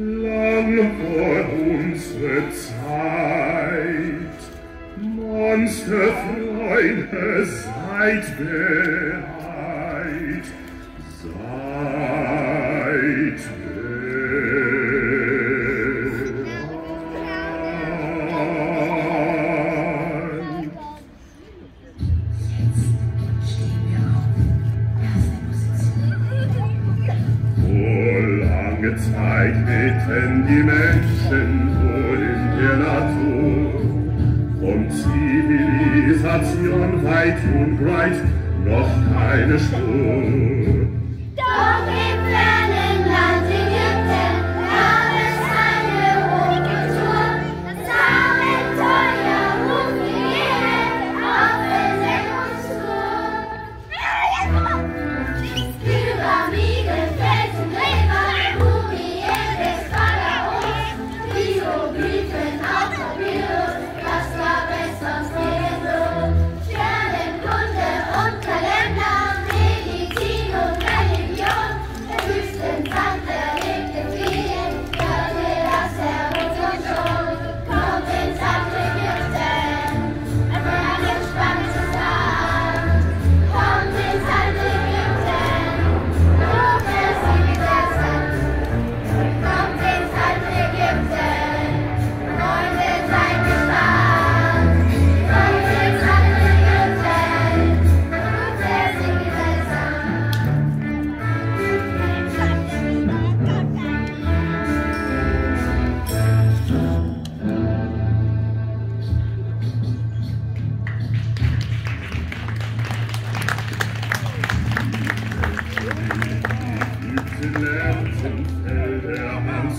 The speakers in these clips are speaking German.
lang vor unsre Zeit. Monster Freunde, seid bereit, seid bereit. Lange Zeit beten die Menschen wohl in der Natur. Von Zivilisation weit und breit noch keine Spur.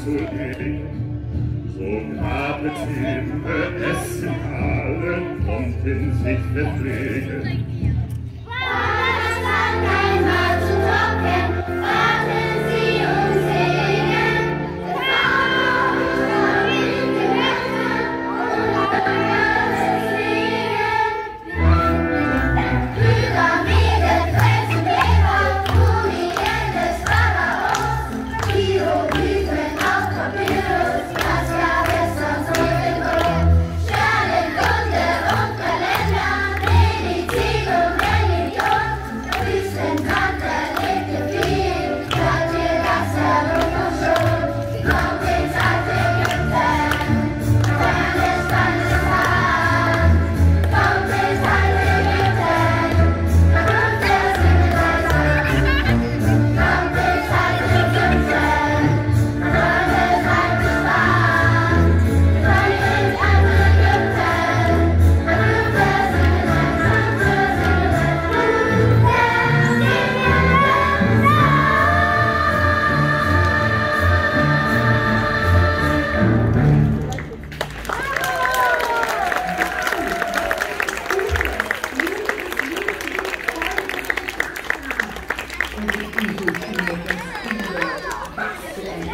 zu gering. So habet Himmel Essen allen in sich befliegen. Thank.